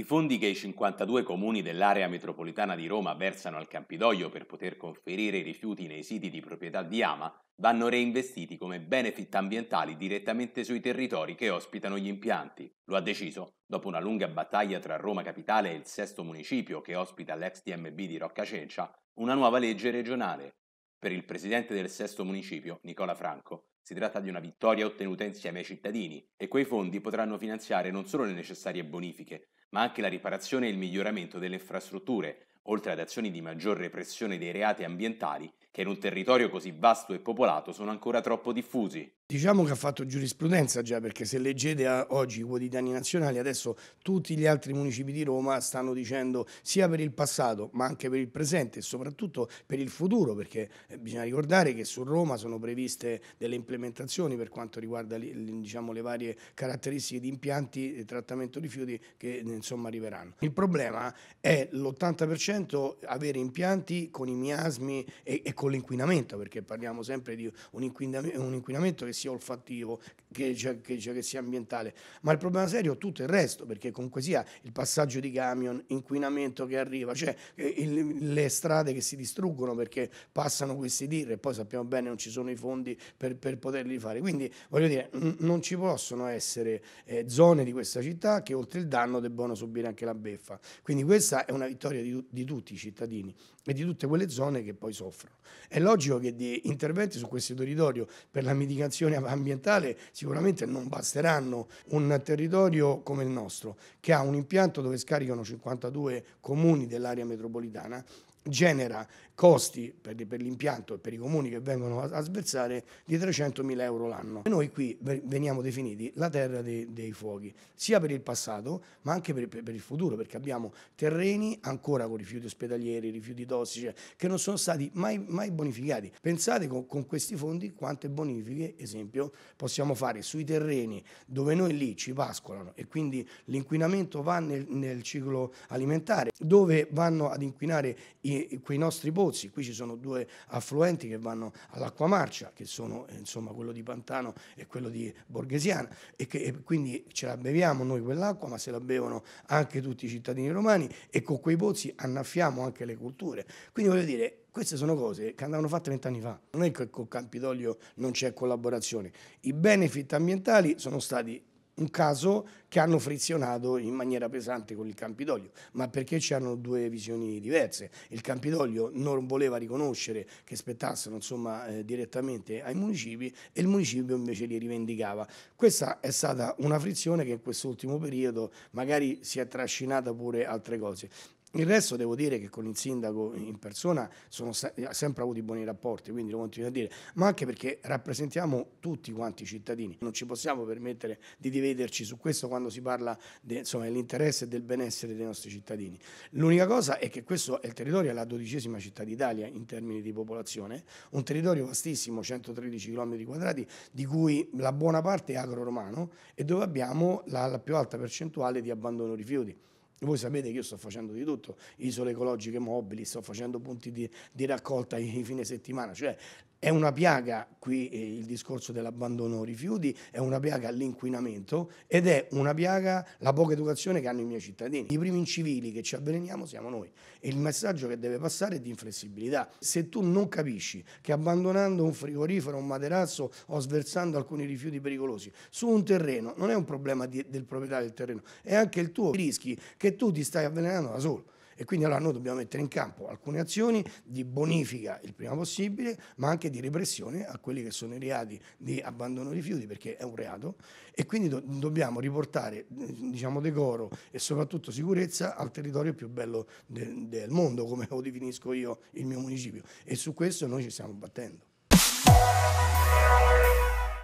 I fondi che i 52 comuni dell'area metropolitana di Roma versano al Campidoglio per poter conferire i rifiuti nei siti di proprietà di Ama vanno reinvestiti come benefit ambientali direttamente sui territori che ospitano gli impianti. Lo ha deciso, dopo una lunga battaglia tra Roma Capitale e il sesto municipio che ospita l'ex TMB di Rocca Cencia, una nuova legge regionale. Per il presidente del sesto municipio, Nicola Franco, si tratta di una vittoria ottenuta insieme ai cittadini e quei fondi potranno finanziare non solo le necessarie bonifiche, ma anche la riparazione e il miglioramento delle infrastrutture, oltre ad azioni di maggior repressione dei reati ambientali che in un territorio così vasto e popolato sono ancora troppo diffusi. Diciamo che ha fatto giurisprudenza già perché se leggete oggi i quotidiani nazionali adesso tutti gli altri municipi di Roma stanno dicendo sia per il passato ma anche per il presente e soprattutto per il futuro perché eh, bisogna ricordare che su Roma sono previste delle implementazioni per quanto riguarda diciamo, le varie caratteristiche di impianti di trattamento rifiuti che insomma arriveranno. Il problema è l'80% avere impianti con i miasmi e, e con l'inquinamento perché parliamo sempre di un inquinamento, un inquinamento che sia olfattivo, che, che, cioè, che, sia ambientale, ma il problema serio è tutto il resto, perché comunque sia il passaggio di camion, inquinamento che arriva, cioè eh, il, le strade che si distruggono perché passano questi tir e poi sappiamo bene non ci sono i fondi per, per poterli fare. Quindi voglio dire, non ci possono essere eh, zone di questa città che oltre il danno debbono subire anche la beffa. Quindi questa è una vittoria di, di tutti i cittadini e di tutte quelle zone che poi soffrono. È logico che di interventi su questo territorio per la mitigazione ambientale sicuramente non basteranno. Un territorio come il nostro, che ha un impianto dove scaricano 52 comuni dell'area metropolitana, genera costi per, l'impianto e per i comuni che vengono a, sversare di 300.000 euro l'anno. Noi qui veniamo definiti la terra dei, dei fuochi, sia per il passato ma anche per, per, il futuro, perché abbiamo terreni ancora con rifiuti ospedalieri, rifiuti tossici, che non sono stati mai, mai bonificati. Pensate con, con, questi fondi quante bonifiche, esempio, possiamo fare sui terreni dove noi lì ci pascolano e quindi l'inquinamento va nel, nel ciclo alimentare, dove vanno ad inquinare i, quei nostri pozzi pozzi, qui ci sono due affluenti che vanno all'acqua marcia, che sono eh, insomma quello di Pantano e quello di Borghesiana, e, che, e quindi ce la beviamo noi quell'acqua, ma se la bevono anche tutti i cittadini romani e con quei pozzi annaffiamo anche le culture. Quindi voglio dire, queste sono cose che andavano fatte vent'anni fa. Non è che con Campidoglio non c'è collaborazione. I benefit ambientali sono stati un caso che hanno frizionato in maniera pesante con il Campidoglio, ma perché c'erano due visioni diverse. Il Campidoglio non voleva riconoscere che spettassero insomma, eh, direttamente ai municipi e il municipio invece li rivendicava. Questa è stata una frizione che in quest'ultimo periodo magari si è trascinata pure altre cose. Il resto devo dire che con il sindaco in persona sono sempre avuti buoni rapporti, quindi lo continuo a dire, ma anche perché rappresentiamo tutti quanti i cittadini. Non ci possiamo permettere di dividerci su questo quando si parla dell'interesse e del benessere dei nostri cittadini. L'unica cosa è che questo è il territorio, è la dodicesima città d'Italia in termini di popolazione, un territorio vastissimo, 113 km quadrati, di cui la buona parte è agro-romano e dove abbiamo la, la più alta percentuale di abbandono rifiuti. Voi sapete che io sto facendo di tutto, isole ecologiche mobili, sto facendo punti di, di raccolta in fine settimana, cioè è una piaga qui eh, il discorso dell'abbandono rifiuti, è una piaga l'inquinamento ed è una piaga la poca educazione che hanno i miei cittadini. I primi incivili che ci avveleniamo siamo noi e il messaggio che deve passare è di inflessibilità. Se tu non capisci che abbandonando un frigorifero, un materasso o sversando alcuni rifiuti pericolosi su un terreno non è un problema di, del proprietario del terreno, è anche il tuo rischi che tu ti stai avvelenando da solo. E quindi allora noi dobbiamo mettere in campo alcune azioni di bonifica il prima possibile, ma anche di repressione a quelli che sono i reati di abbandono rifiuti, perché è un reato, e quindi do dobbiamo riportare diciamo, decoro e soprattutto sicurezza al territorio più bello de del mondo, come lo definisco io il mio municipio. E su questo noi ci stiamo battendo.